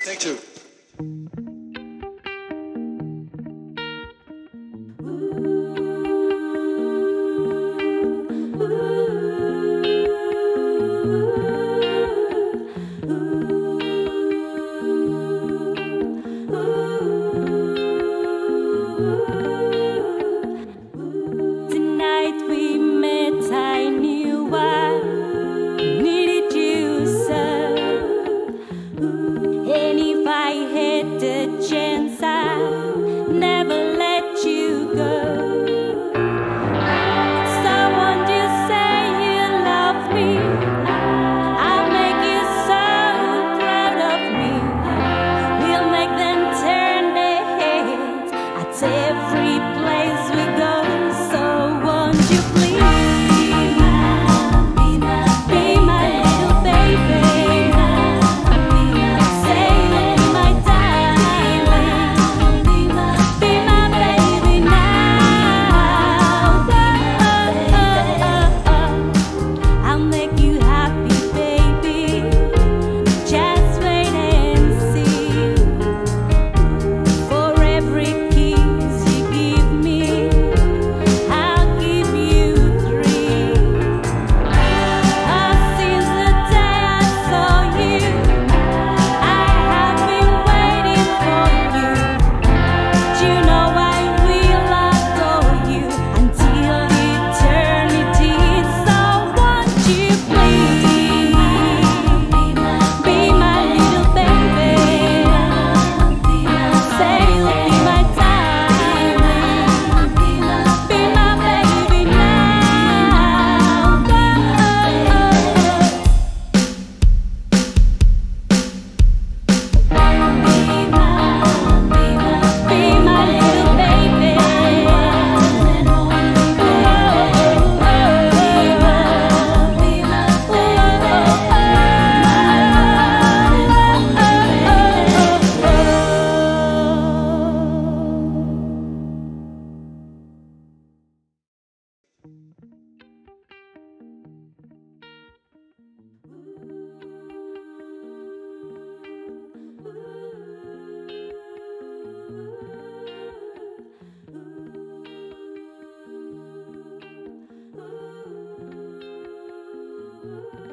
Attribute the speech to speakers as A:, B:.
A: Take two. a chance I Ooh.